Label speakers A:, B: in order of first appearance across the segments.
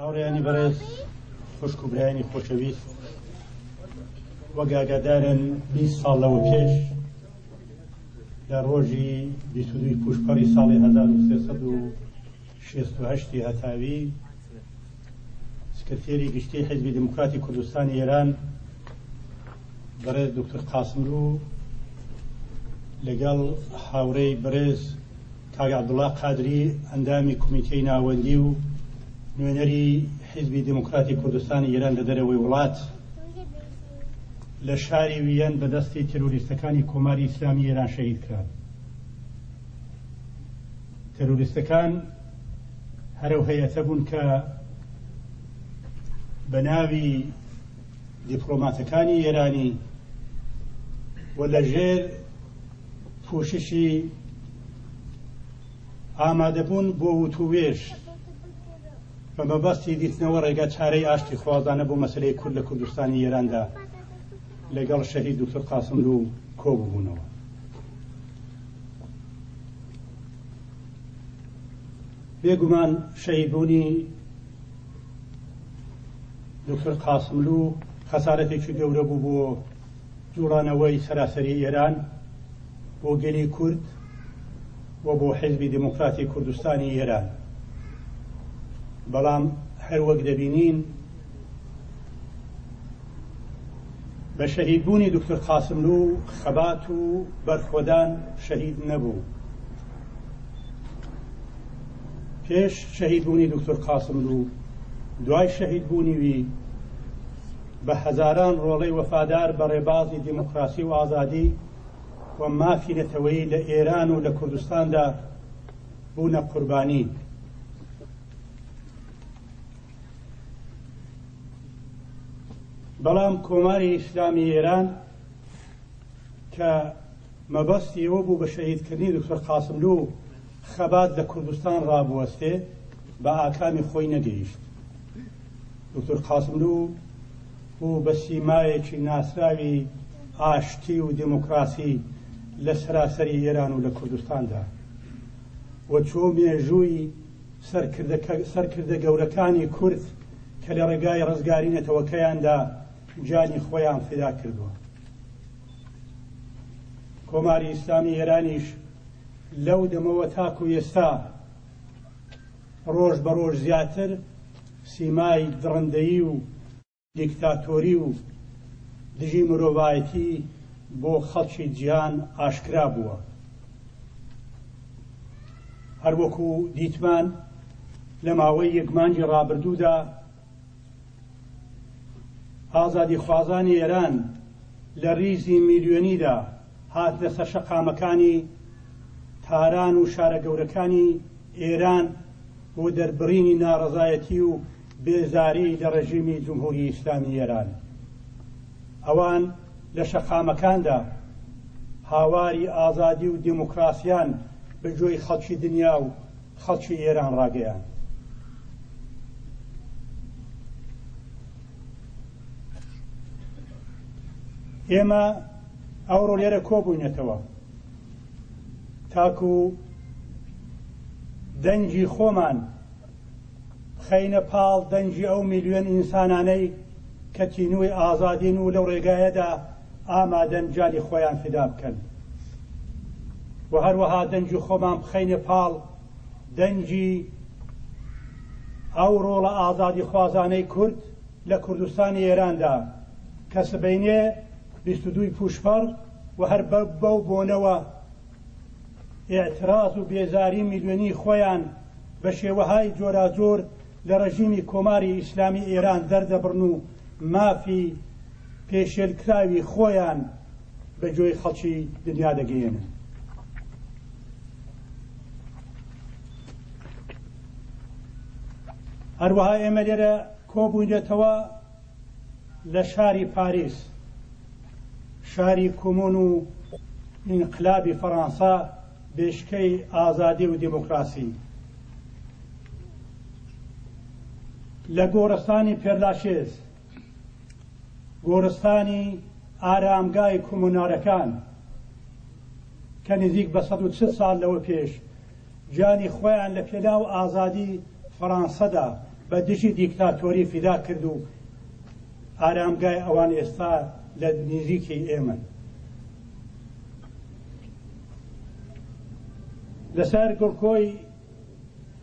A: هاوڕێیانی بەڕێز خوشک و برایانی خۆشەویست وەگاگادارن 20 ساڵ لەوە پێش لە ڕۆژی 22 پوشپەڕی ساڵی 1960 هەتاوی سکرتێری گشتی حزبی دموکراتی کوردستانی ئێران بەڕێز دکتر قاسملو لەگەڵ هاوڕێی بەرێز کاک عەبدوڵا قادری ئەندامی کومیتەی ناوەندی و نوێنەری حیزبی دێموکراتی کوردستانی ئێران لە دەرەوەی وڵات لە شاری وییەن بە دەستی تێرۆریستەکانی کۆماری ئیسلامی ئێران شەهید کران. تێرۆریستەکان هەرەو هەیەتە بوون کە بە ناوی دیپلۆماتەکانی ئێرانی و لەژێر پووششی ئامادەبوون بۆ وتووێژ بە مەبەستی دیتنەوە ڕێگا چارەی ئاشتیخوازانە بۆ مەسەلەی کورد لە کوردستانی ئێراندا لەگەڵ شەهید دوکتور قاسملوو کۆببوونەوە. بێگومان شەهیدبوونی دوکتور قاسملوو خەسارەتێکی گەورە بوو بۆ جوڵانەوەی سەراسەری ئێران بۆ گەلی کورد و بۆ حیزبی دێمۆکڕاتی کوردستانی ئێران بەڵام هەر وەک دەبینین بە شەهید بوونی دکتر قاسملو و خەبات و بەرخۆدان شەهید نەبوو پێش شەهید بوونی دکتر قاسملو دوای شەهید بوونی وی بە هەزاران ڕۆڵەی وەفادار بە ڕێبازی دیموکراسی و ئازادی و مافی نەتەوەیی لە ئێران و لە کوردستاندا بوونە قوربانی. بەڵام کۆماری ئیسلامی ئێران کە مەبەستی ئەوە بوو بە شەهیدکردنی دکتۆر قاسملو خەبات لە کوردستان ڕابوەستێ بە ئاکامی خۆی نەگەیشت دوکتور قاسملوو بوو بە سیمایەکی ناسراوی ئاشتی و دێمۆکڕاسی لە سەراسەری ئێران و لە کوردستاندا و چۆ مێژووی سەرکردە گەورەکانی کورد کە لە ڕێگای ڕزگاری نەتەوەکەیاندا گیانی خۆیان فدا کردووە. کۆماری ئیسلامی ئێرانیش لەو دەمەوە تاکو ئێستا ڕۆژ بە ڕۆژ زیاتر سیمای دڕندەیی و دیکتاتۆری و دژی مرۆڤایەتی بۆ خەڵکی جیهان ئاشکرا بووە. هەروەکو دیتمان لە ماوەی یەک مانگی ڕابردوودا، ئازادیخوازانی ئێران لە ریزی میلیۆنیدا هاتنە سەر شەقامەکانی تاران و شارە گەورەکانی ئێران بۆ دەربڕینی ناڕەزایەتی و بێزاری لە ڕێژیمی جمهوری ئیسلامی ئێران. ئەوان لە شەقامەکاندا هاواری ئازادی و دێموکڕاسییان بە گوێی خەڵکی دنیا و خەڵکی ئێران ڕاگەیاند، ئێمە ئەوڕۆ لێرە کۆبووینەتەوە تاکو دەنگی خۆمان خەینە پاڵ دەنگی ئەو میلیۆن ئینسانانەی کە تینووی ئازادین و لەو ڕێگایەدا ئامادەن گیانی خۆیان فیدا بکەن و هەروەها دەنگی خۆمان بخەینە پاڵ دەنگی ئەو ڕۆڵە ئازادی خوازانەی کورد لە کوردستانی ئێراندا کە سبەینێ بیست و دووی پووشپەڕ و هەر بەو بۆنەوە ئێعتراز و بێزاری میلیۆنی خۆیان بە شێوەهای جۆراجۆر لە ڕێژیمی کۆماری ئیسلامی ئێران دەردەبڕن و مافی پێشێلکراوی خۆیان بە گوێی خەڵکی دنیا دەگەیەنن. هەروەها ئێمە لێرە کۆبووینێتەوە لە شاری پاریس شاری کومون و ئینقلابی فەڕەنسا بێشکەی ئازادی و دیموکراسی لە گۆڕستانی پێرلاشێز، گۆڕستانی ئارامگای کۆمۆنارەکان کە نزیک بە سەد و چل ساڵ لەوە پێش گیانی خۆیان لە پێناو ئازادی فەڕانسەدا بە دژی دیکتاتۆری فیدا کرد و ئارامگای ئەوان ئێستا لە نزیکی ئێمە لەسەر گڵکۆی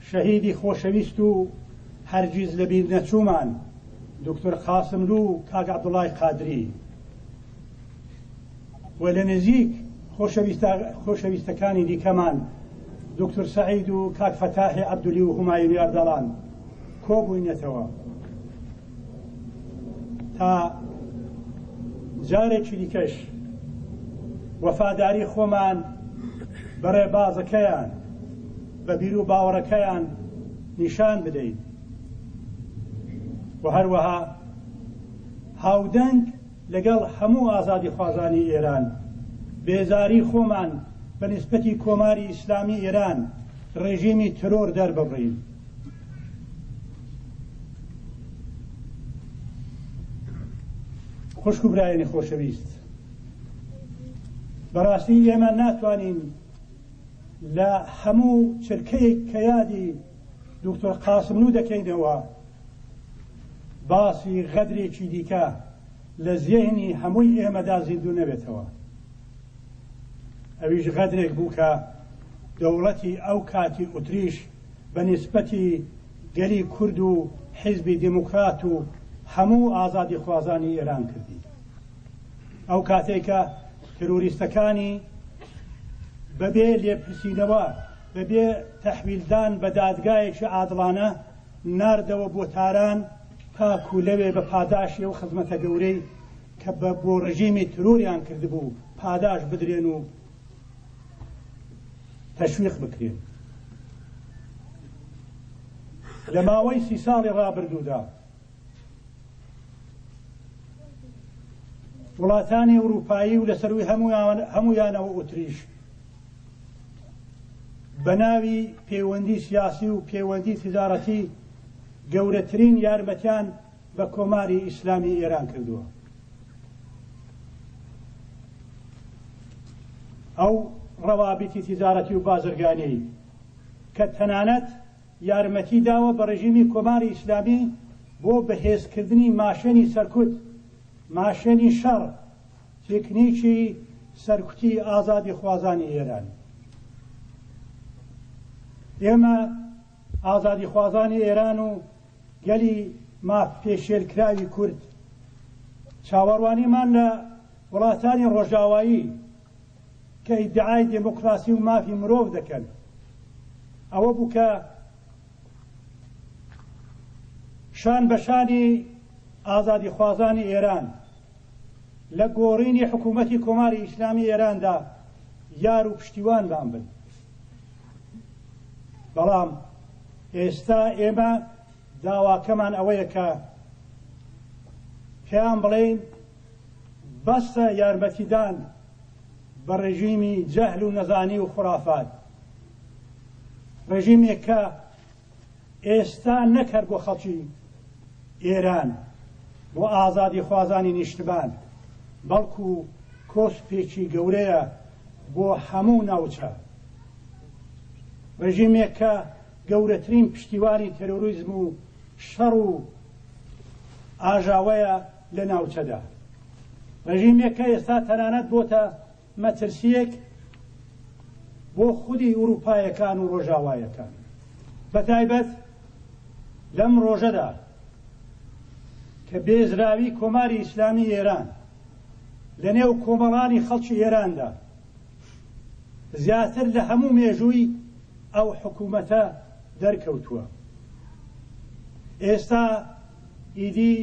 A: شەهیدی خۆشەویست و هەرگیز لەبیرنەچوومان دوکتور قاسملوو و کاک عەبدوڵای قادری و لە نزیک خۆشەویستەکانی دیکەمان دوکتور سەعید و کاک فەتاحی عەبدولی و هومایونی ئەردەڵان کۆبووینەتەوە. تا جارێکی دیکەش وەفاداری خۆمان بە ڕێبازەکەیان بە بیر و باوەڕەکەیان نیشان بدەین و هەروەها هاودەنگ لەگەڵ هەموو ئازادی خوازانی ئێران بێزاری خۆمان بە نسبەتی کۆماری ئیسلامی ئێران ڕێژیمی ترۆر دەربڕین خوشک و برایانی خۆشەویست بەڕاستی ئێمە ناتوانین لە هەموو چرکەیەک کە یادی دکتۆر قاسملو دەکەینەوە باسی غەدرێکی دیکە لە زێهنی هەمووی ئێمەدا زیندوو نەبێتەوە ئەویش غەدرێک بوو کە دەوڵەتی ئەو کاتی ئوتریش بە نیسبەتی گەلی کورد و حیزبی دێموکرات و هەموو ئازادیخوازانی ئێران کردی. ئەو کاتەی کە تروریستەکانی بە بێ لێپرسینەوە، بە بێ تەحویلدان بە دادگایەکی عادڵانە ناردەوە بۆ تاران تاکوو لەوێ بە پاداشی ئەو خزمەتە گەورەی کە بە بۆ ڕژێمی ترۆریان کردبوو پاداشت بدرێن و تەشویق بکرێن. لە ماوەی سی ساڵی ڕابردوودا وڵاتانی ئەوروپایی و لەسەروی هەمویانەوە ئوتریش بە ناوی پەیوەندی سیاسی و پەیوەندی تجارەتی گەورەترین یارمەتیان بە کۆماری ئیسلامی ئێران کردووە ئەو ڕەوابیتی تیجارەتی و بازرگانی کە تەنانەت یارمەتی داوە بە ڕژیمی کۆماری ئیسلامی بۆ بەهێزکردنی ماشێنی سەرکوت ماشێنی شەڕ تکنیکی سەرکوتی ئازادی خوازانی ئێران ئێمە ئازادیخوازانی ئێران و گەلی مافپێشێلکراوی کورد، چاوەڕوانیمان لە وڵاتانی ڕۆژاوایی کە ئیدعای دێمۆکڕاسی و مافی مرۆڤ دەکەن، ئەوە بوو کە شان بە شانی ئازادیخوازانی ئێران لە گۆڕینی حکوومەتی کۆماری ئیسلامی ئێراندا یار و پشتیوانمان بن. بەڵام ئێستا ئێمە داواکەمان ئەوەیە کە پێیان بڵێین بەسە یارمەتیدان بە ڕێژیمی جەهل و نەزانی و خورافات ڕێژیمێک کە ئێستا نەکرد بۆ خەڵکی ئێران بۆ ئازادی خوازانی نیشتمان بەڵکو کۆسپێکی گەورەیە بۆ هەموو ناوچە ڕژیمێک کە گەورەترین پشتیوانی تێرۆریزم و شەڕ و ئاژاوەیە لە ناوچەدا ڕژیمێک کە ئێستا تەنانەت بۆتە مەترسیەک بۆ خودی ئوروپایەکان و ڕۆژاوایەکان بە تایبەت لەم ڕۆژەدا کە بێزراوی کۆماری ئیسلامی ئێران لە نێو کۆمەڵانی خەڵکی ئێراندا زیاتر لە هەموو مێژووی ئەو حکوومەتە دەرکەوتووە. ئێستا ئیدی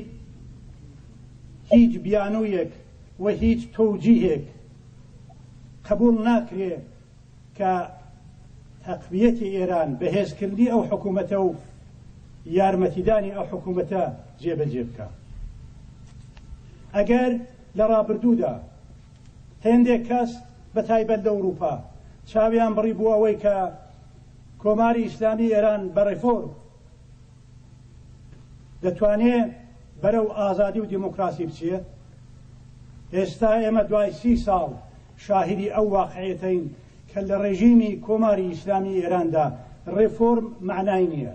A: هیچ بیانوویەک و هیچ تەوجیهێک قبووڵ ناکرێ کە تەقویەتی ئێران، بەهێزکردنی ئەو حکوومەتە و یارمەتیدانی ئەو حکوومەتە جێبەجێ بکا. ئەگەر لە ڕابردوودا هێندێک کەس بە تایبەت لە ئورووپا چاویان بڕی بۆ ئەوەی کە کۆماری ئیسلامی ئێران بە ڕێفۆرم دەتوانێ بەرەو ئازادی و دیموکراسی بچێ، ئێستا ئێمە دوای سی ساڵ، شاهیدی ئەو واقعیەتەین کە لە ڕێژیمی کۆماری ئیسلامیی ئێراندا ڕێفۆرم مەعنای نییە.